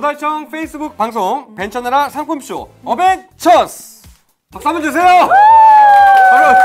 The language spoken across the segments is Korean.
조달청 페이스북 방송 벤처나라 상품쇼 어벤처스 박수 한번 주세요. 바로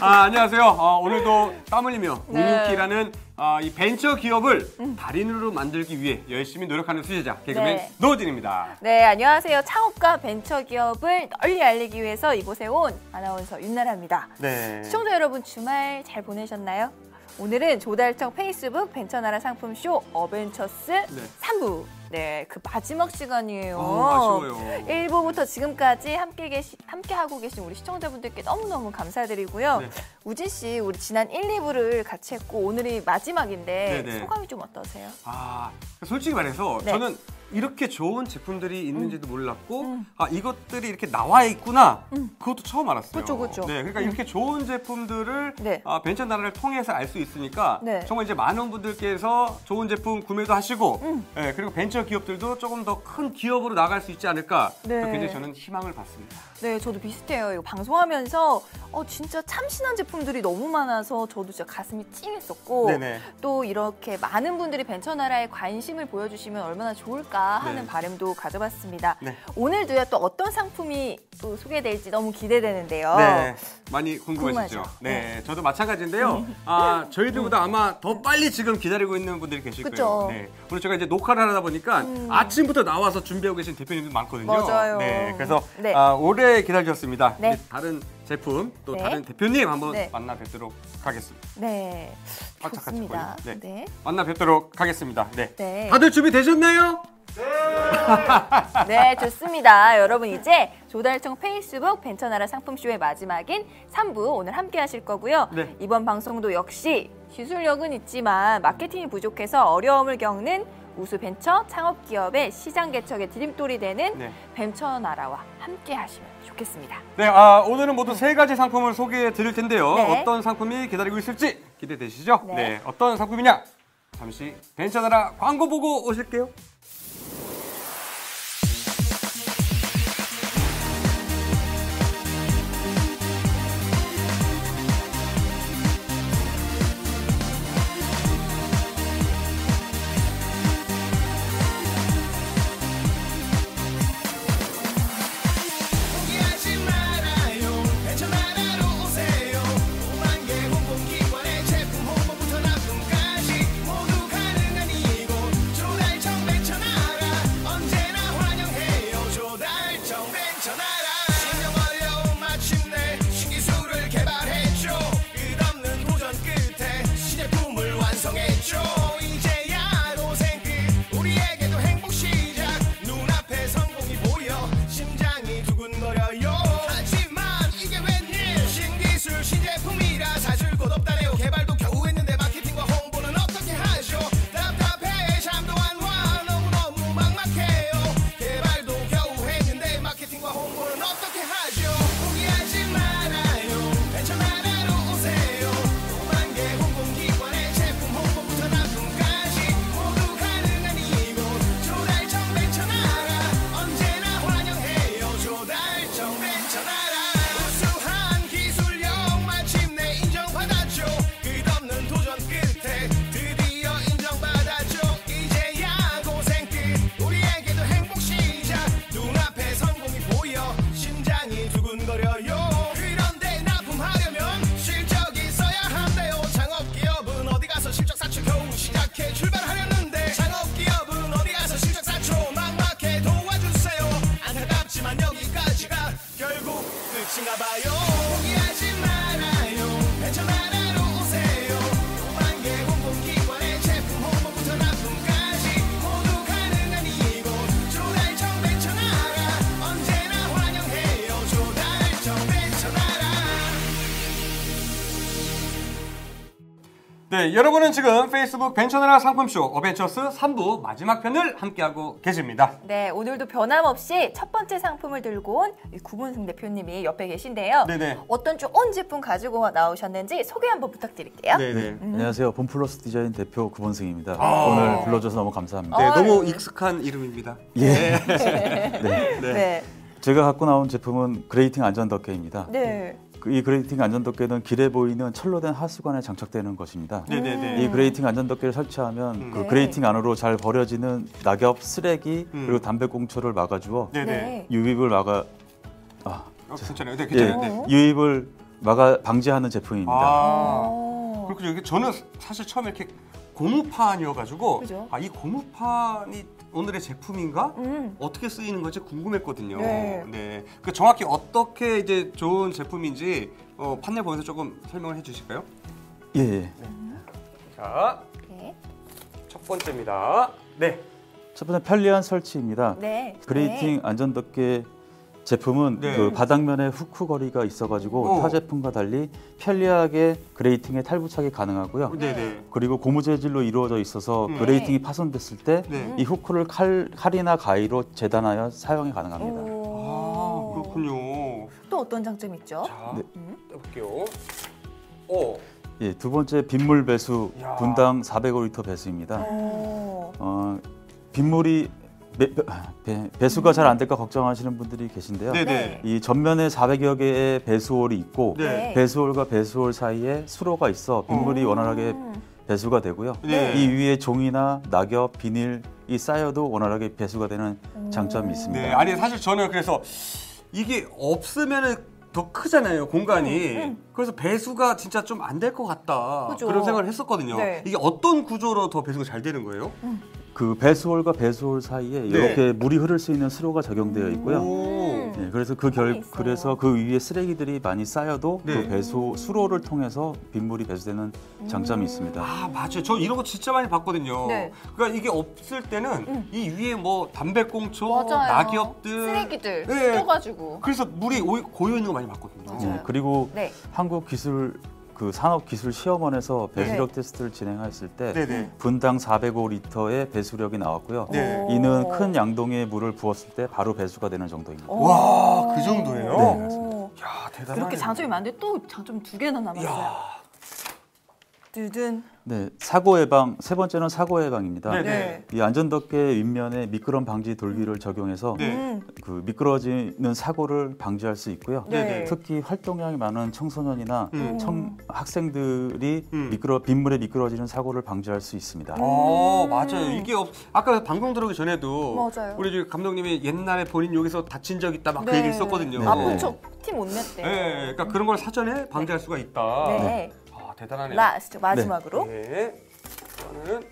아, 안녕하세요. 어, 오늘도 땀 흘리며 네. 묵묵히라는 어, 이 벤처 기업을 달인으로 만들기 위해 열심히 노력하는 수제자 개그맨 네. 노진입니다. 네, 안녕하세요. 창업과 벤처 기업을 널리 알리기 위해서 이곳에 온 아나운서 윤나라입니다. 네. 시청자 여러분 주말 잘 보내셨나요? 오늘은 조달청 페이스북 벤처나라 상품쇼 어벤처스 네. 3부. 네, 그 마지막 시간이에요. 어, 아쉬워요. 1부부터 지금까지 함께 계시 함께 하고 계신 우리 시청자분들께 너무너무 감사드리고요. 네. 우진 씨, 우리 지난 1, 2부를 같이 했고 오늘이 마지막인데 네네. 소감이 좀 어떠세요? 아, 솔직히 말해서 네. 저는 이렇게 좋은 제품들이 있는지도 몰랐고 음. 아 이것들이 이렇게 나와 있구나 음. 그것도 처음 알았어요. 그쵸, 그쵸. 네, 그러니까 이렇게 좋은 제품들을 네. 아, 벤처 나라를 통해서 알 수 있으니까 네. 정말 이제 많은 분들께서 좋은 제품 구매도 하시고 음. 네, 그리고 벤처 기업들도 조금 더 큰 기업으로 나갈 수 있지 않을까 네. 굉장히 저는 희망을 받습니다. 네, 저도 비슷해요. 이거 방송하면서 어, 진짜 참신한 제품들이 너무 많아서 저도 진짜 가슴이 찡했었고 네네. 또 이렇게 많은 분들이 벤처 나라에 관심을 보여주시면 얼마나 좋을까 하는 네. 바람도 가져봤습니다. 네. 오늘도요 또 어떤 상품이 또 소개될지 너무 기대되는데요. 네, 많이 궁금하시죠? 궁금하죠. 네, 저도 마찬가지인데요. 아, 저희들보다 아마 더 빨리 지금 기다리고 있는 분들이 계실 그쵸. 거예요. 네, 오늘 제가 이제 녹화를 하다 보니까 음. 아침부터 나와서 준비하고 계신 대표님들 많거든요. 맞아요. 네, 그래서 네. 아, 오래 기다리셨습니다. 네. 다른 제품 또 네. 다른 대표님 한번 네. 만나 뵙도록 하겠습니다. 네, 좋습니다. 보이네. 네. 만나 뵙도록 하겠습니다. 네. 네. 다들 준비 되셨나요? 네, 좋습니다. 여러분 이제 조달청 페이스북 벤처나라 상품쇼의 마지막인 3부 오늘 함께 하실 거고요. 네. 이번 방송도 역시 기술력은 있지만 마케팅이 부족해서 어려움을 겪는 우수 벤처 창업 기업의 시장 개척의 디딤돌이 되는 네. 벤처 나라와 함께 하시면 좋겠습니다. 네, 아, 오늘은 모두 세 가지 상품을 소개해 드릴 텐데요. 네. 어떤 상품이 기다리고 있을지 기대되시죠? 네. 어떤 상품이냐? 잠시 벤처 나라 광고 보고 오실게요. 두근거려 끝인가 네, 여러분은 지금 페이스북 벤처나라 상품쇼 어벤처스 3부 마지막 편을 함께하고 계십니다. 네, 오늘도 변함없이 첫 번째 상품을 들고 온 구본승 대표님이 옆에 계신데요. 네네. 어떤 좋은 제품 가지고 나오셨는지 소개 한번 부탁드릴게요. 네네. 안녕하세요. 봄플러스 디자인 대표 구본승입니다. 아. 오늘 불러줘서 너무 감사합니다. 네, 아유. 너무 익숙한 이름입니다. 예. 네. 네. 제가 갖고 나온 제품은 grating 안전 덮개입니다. 네. 그이 grating 안전덮개는 길에 보이는 철로 된 하수관에 장착되는 것입니다. 네네네. 이 grating 안전덮개를 설치하면 음. 그 네. grating 안으로 잘 버려지는 낙엽, 쓰레기 음. 그리고 담배꽁초를 막아주어 네네. 유입을 막아 아, 어, 괜찮아요. 네, 예, 괜찮아요. 네. 유입을 막아 방지하는 제품입니다. 아. 어. 그렇군요. 이게 저는 사실 처음에 이렇게 고무판이어가지고 그죠? 아 이 고무판이 오늘의 제품인가? 음. 어떻게 쓰이는 건지 궁금했거든요. 네. 그 정확히 어떻게 이제 좋은 제품인지 어, 판넬 보면서 조금 설명을 해주실까요? 예, 예. 자, 네. 첫 번째입니다. 네. 첫 번째 편리한 설치입니다. 네. grating 안전덮개 제품은 네. 그 바닥면에 후크 걸이가 있어가지고 어. 타 제품과 달리 편리하게 grating에 탈부착이 가능하고요. 네네. 그리고 고무 재질로 이루어져 있어서 음. grating이 파손됐을 때이 네. 후크를 칼, 칼이나 가위로 재단하여 사용이 가능합니다. 아, 오. 그렇군요. 또 어떤 장점이 있죠? 자, 네. 음. 해볼게요. 오. 예, 두 번째 빗물 배수 야. 분당 405리터 배수입니다. 오. 어, 빗물이 배, 배, 배수가 잘 안 될까 걱정하시는 분들이 계신데요. 네네. 이 전면에 400여 개의 배수홀이 있고 네. 배수홀과 배수홀 사이에 수로가 있어 빗물이 원활하게 음. 배수가 되고요. 네. 이 위에 종이나 낙엽, 비닐 이 쌓여도 원활하게 배수가 되는 장점이 있습니다. 네. 아니 사실 저는 그래서 이게 없으면은 더 크잖아요 공간이. 음, 음. 그래서 배수가 진짜 좀 안 될 것 같다 그죠. 그런 생각을 했었거든요. 네. 이게 어떤 구조로 더 배수가 잘 되는 거예요? 그 배수홀과 배수홀 사이에 네. 이렇게 물이 흐를 수 있는 수로가 적용되어 있고요. 오. 네, 그래서 그 결, 있어요. 그래서 그 위에 쓰레기들이 많이 쌓여도 네. 그 배수 수로를 통해서 빗물이 배수되는 장점이 있습니다. 아 맞아요. 저 이런 거 진짜 많이 봤거든요. 네. 그러니까 이게 없을 때는 음. 이 위에 뭐 담배꽁초, 맞아요. 낙엽들, 쓰레기들 네. 떠가지고. 그래서 물이 오이- 고여 있는 거 많이 봤거든요. 맞아요. 네, 그리고 네. 한국 기술 그 산업기술시험원에서 배수력 네. 테스트를 진행했을 때 네네. 분당 405리터의 배수력이 나왔고요. 네. 오. 이는 큰 양동이의 물을 부었을 때 바로 배수가 되는 정도입니다. 오. 와, 그 정도예요? 네, 오. 야 대단하네. 이렇게 장점이 많은데 또 장점 두 개나 남았어요. 야. 드든. 네, 사고 예방 세 번째는 사고 예방입니다. 네. 네. 이 안전덮개 윗면에 미끄럼 방지 돌기를 적용해서 네. 음. 그 미끄러지는 사고를 방지할 수 있고요. 네. 특히 활동량이 많은 청소년이나 음. 청 학생들이 음. 미끄러 빗물에 미끄러지는 사고를 방지할 수 있습니다. 어 음. 맞아요. 이게 없, 아까 방송 들어오기 전에도 맞아요. 우리 감독님이 옛날에 본인 여기서 다친 적 있다 막그 네. 얘기 했었거든요. 네. 아픈 척 티 못 냈대. 네, 그러니까 그런 걸 사전에 방지할 수가 있다. 네. 아 대단하네요. last 마지막으로. 네. 저는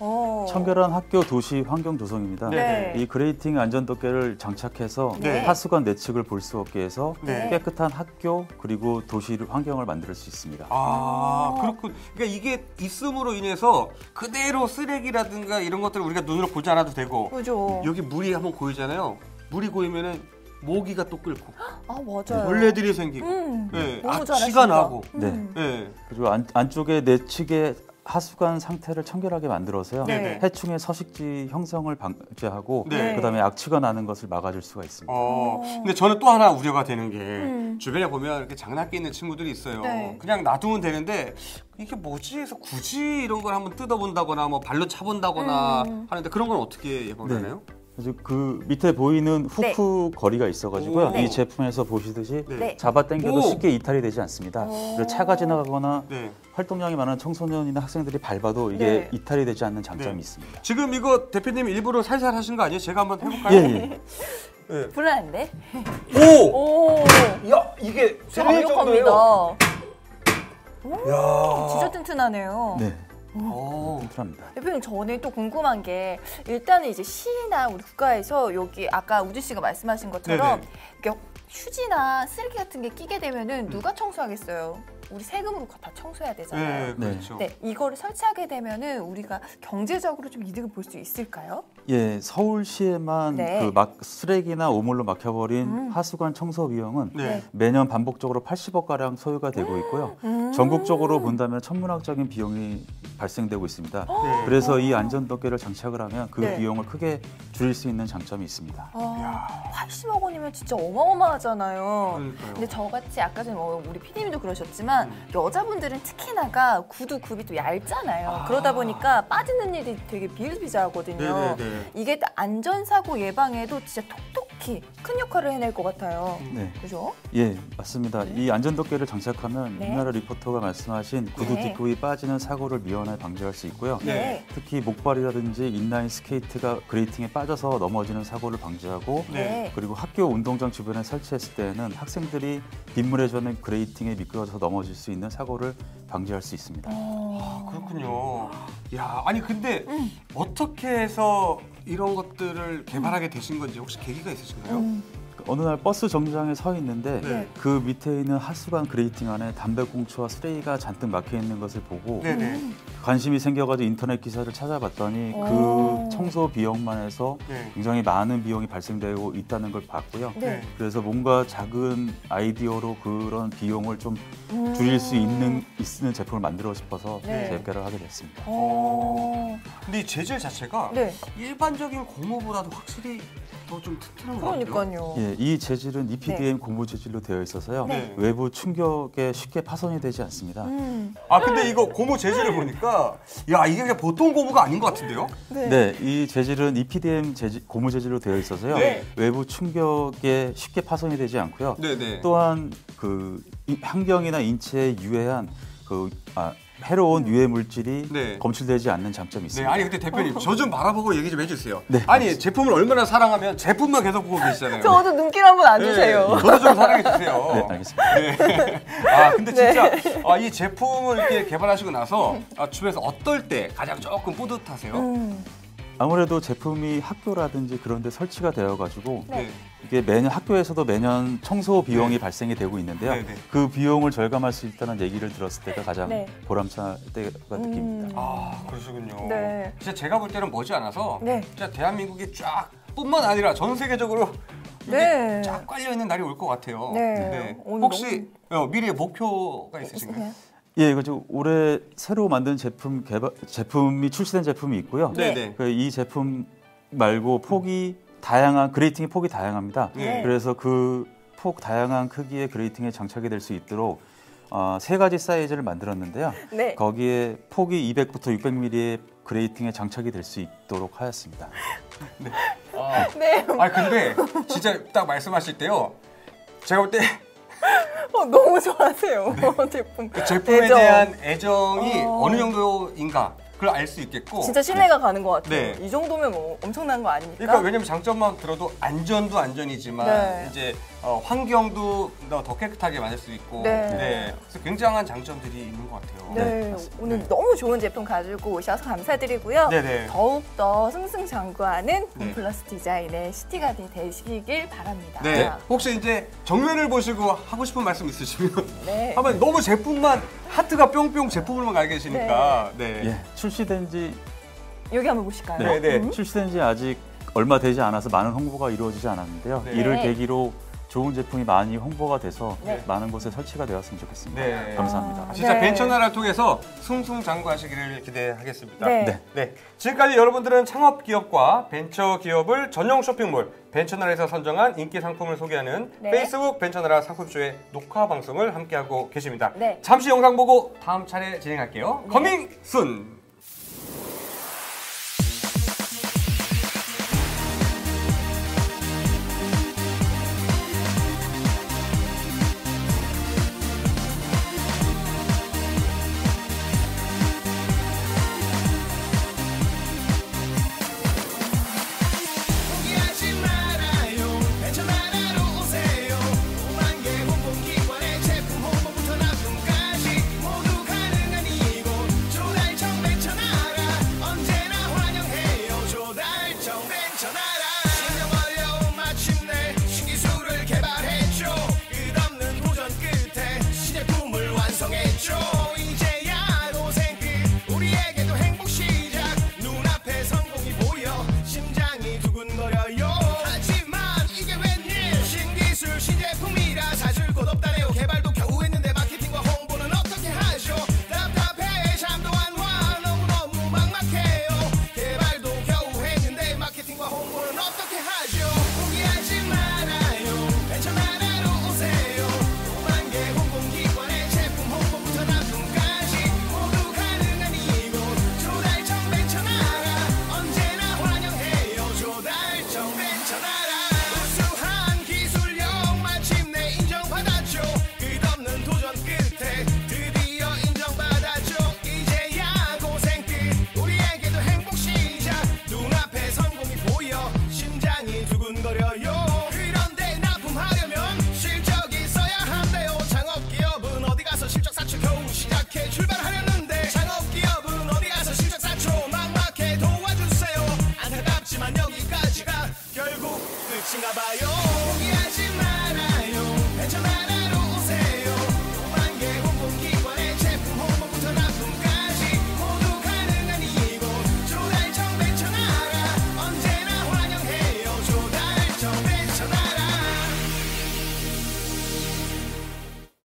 어. 청결한 학교 도시 환경 조성입니다. 네. 이 grating 안전덮개를 장착해서 네. 하수관 내측을 볼 수 없게 해서 네. 깨끗한 학교 그리고 도시 환경을 만들 수 있습니다. 아 그렇군. 그러니까 이게 있음으로 인해서 그대로 쓰레기라든가 이런 것들을 우리가 눈으로 보지 않아도 되고 그죠. 여기 물이 한번 고이잖아요. 물이 고이면은 모기가 또 끓고 아 맞아요. 벌레들이 생기고 음. 네, 너무 악취가 잘하신다. 나고 네. 음. 네. 그리고 안, 안쪽에 내측에 하수관 상태를 청결하게 만들어서요. 네. 해충의 서식지 형성을 방지하고 네. 그다음에 악취가 나는 것을 막아줄 수가 있습니다. 어, 근데 저는 또 하나 우려가 되는 게 음. 주변에 보면 이렇게 장난기 있는 친구들이 있어요. 네. 그냥 놔두면 되는데 이게 뭐지 해서 굳이 이런 걸 한번 뜯어본다거나 뭐 발로 차본다거나 음. 하는데 그런 건 어떻게 예방하나요? 그래서 그 밑에 보이는 후크 거리가 있어가지고요. 네. 이 제품에서 보시듯이 네. 잡아당겨도 오. 쉽게 이탈이 되지 않습니다. 그리고 차가 지나가거나 네. 활동량이 많은 청소년이나 학생들이 밟아도 이게 네. 이탈이 되지 않는 장점이 네. 있습니다. 지금 이거 대표님 일부러 살살 하신 거 아니에요? 제가 한번 해볼까요? 예, 예. 불안한데? 오! 오. 야 이게 완벽합니다. 정도예요. 오, 야. 진짜 튼튼하네요. 네, 오. 튼튼합니다. 대표님 저는 또 궁금한 게 일단은 이제 시나 우리 국가에서 여기 아까 우주 씨가 말씀하신 것처럼 네네. 휴지나 쓰레기 같은 게 끼게 되면은 누가 청소하겠어요? 우리 세금으로 다 청소해야 되잖아요. 네, 그렇죠. 네, 이거를 설치하게 되면은 우리가 경제적으로 좀 이득을 볼 수 있을까요? 예, 서울시에만 네. 그막 쓰레기나 오물로 막혀버린 음. 하수관 청소 비용은 네. 매년 반복적으로 80억 가량 소요가 되고 있고요. 음. 전국적으로 본다면 천문학적인 비용이 발생되고 있습니다. 네. 그래서 이 안전 덮개를 장착을 하면 그 네. 비용을 크게 줄일 수 있는 장점이 있습니다. 아, 80억 원이면 진짜 어마어마하잖아요. 그러니까요. 근데 저같이 아까 전에 뭐 우리 PD님도 그러셨지만 음. 여자분들은 특히나가 구두 굽이 또 얇잖아요. 아. 그러다 보니까 빠지는 일이 되게 비일비재하거든요. 네네네. 이게 안전사고 예방에도 진짜 톡톡히 특히 큰 역할을 해낼 것 같아요. 네. 그죠? 예, 맞습니다. 이 안전 덮개를 장착하면 네. 윤나라 리포터가 말씀하신 구두 네. 뒷부위 빠지는 사고를 미연에 방지할 수 있고요. 네. 특히 목발이라든지 인라인 스케이트가 그레이팅에 빠져서 넘어지는 사고를 방지하고 네. 그리고 학교 운동장 주변에 설치했을 때는 학생들이 빗물에 젖는 그레이팅에 미끄러져서 넘어질 수 있는 사고를 방지할 수 있습니다. 아, 그렇군요. 야, 아니 근데 음. 어떻게 해서 이런 것들을 개발하게 되신 건지 혹시 계기가 있으신가요? 음. 어느 날 버스 정류장에 서 있는데 네. 그 밑에 있는 하수관 그레이팅 안에 담배꽁초와 쓰레기가 잔뜩 막혀 있는 것을 보고 네, 네. 관심이 생겨가지고 인터넷 기사를 찾아봤더니 오. 그 청소 비용만 해서 네. 굉장히 많은 비용이 발생되고 있다는 걸 봤고요. 네. 그래서 뭔가 작은 아이디어로 그런 비용을 좀 음. 줄일 수 있는 있는 제품을 만들고 싶어서 네. 재개발을 하게 됐습니다. 어. 근데 이 재질 자체가 네. 일반적인 고무보다도 확실히 더좀 튼튼한 것 같아요. 그러니까요. 예, 이 재질은 EPDM 고무 재질로 되어 있어서요. 네. 외부 충격에 쉽게 파손이 되지 않습니다. 음. 아 근데 이거 고무 재질을 보니까 야 이게 그냥 보통 고무가 아닌 것 같은데요? 네. 네, 이 재질은 EPDM 재질, 고무 재질로 되어 있어서요. 네. 외부 충격에 쉽게 파손이 되지 않고요. 네 네. 또한 그 이- 환경이나 인체에 유해한 그 아, 해로운 유해 물질이 네. 검출되지 않는 장점이 네, 있습니다. 아니 근데 대표님 저 좀 바라보고 얘기 좀 해주세요. 네, 아니 제품을 얼마나 사랑하면 제품만 계속 보고 계시잖아요. 저도 눈길 한번 안 네, 주세요. 저도 좀 사랑해 주세요. 네, 알겠습니다. 네. 아 근데 네. 진짜 아, 이 제품을 이렇게 개발하시고 나서 아, 주변에서 어떨 때 가장 조금 뿌듯하세요? 음. 아무래도 제품이 학교라든지 그런 데 설치가 되어 가지고 네. 이게 매년 학교에서도 매년 청소 비용이 발생이 되고 있는데요. 네, 네. 그 비용을 절감할 수 있다는 얘기를 들었을 때가 가장 네. 보람차 때가 느낍니다. 아 그러시군요. 네. 진짜 제가 볼 때는 머지 않아서 네. 진짜 대한민국이 쫙 뿐만 아니라 전 세계적으로 네. 쫙 깔려 있는 날이 올 것 같아요. 네. 오늘 혹시 어, 미래의 목표가 있으신가요? 예, 이거 지금 올해 새로 만든 제품 개발 제품이 출시된 제품이 있고요. 네. 네. 그이 제품 말고 폭이 다양한 그레이팅의 폭이 다양합니다. 네. 그래서 그 폭 다양한 크기의 그레이팅에 장착이 될 수 있도록 어, 세 가지 사이즈를 만들었는데요. 네. 거기에 폭이 200부터 600mm의 그레이팅에 장착이 될 수 있도록 하였습니다. 아, 네. 아 근데 진짜 딱 말씀하실 때요. 제가 볼 때 어, 너무 좋아하세요. 제품. 그 제품에 애정. 대한 애정이 어. 어... 느 정도인가 그걸 알 수 있겠고. 진짜 신뢰가 가는 것 같아요. 네. 이 정도면 뭐 엄청난 거 아닙니까? 그러니까 왜냐면 장점만 들어도 안전도 안전이지만 네. 이제 어, 환경도 더 깨끗하게 만들 수 있고 네. 그래서 굉장한 장점들이 있는 것 같아요. 네, 네. 오늘 네. 너무 좋은 제품 가지고 오셔서 감사드리고요. 네네. 더욱더 승승장구하는 네. 홈플러스 디자인의 시티가든이 되시길 바랍니다. 네. 혹시 이제 정면을 보시고 하고 싶은 말씀 있으시면 네. 한번 너무 제품만 하트가 뿅뿅 제품을만 알고 계시니까 네. 예, 출시된 지 여기 한번 보실까요? 네, 네. 음? 출시된 지 아직 얼마 되지 않아서 많은 홍보가 이루어지지 않았는데요. 네. 이를 네. 계기로 좋은 제품이 많이 홍보가 돼서 네. 많은 곳에 설치가 되었으면 좋겠습니다. 네. 감사합니다. 진짜 네. 벤처나라를 통해서 승승장구하시기를 기대하겠습니다. 네. 네. 네. 지금까지 여러분들은 창업 기업과 벤처 기업을 전용 쇼핑몰 벤처나라에서 선정한 인기 상품을 소개하는 네. 페이스북 벤처나라 상품쇼의 녹화 방송을 함께하고 계십니다. 네. 잠시 영상 보고 다음 차례 진행할게요. 네. Coming soon.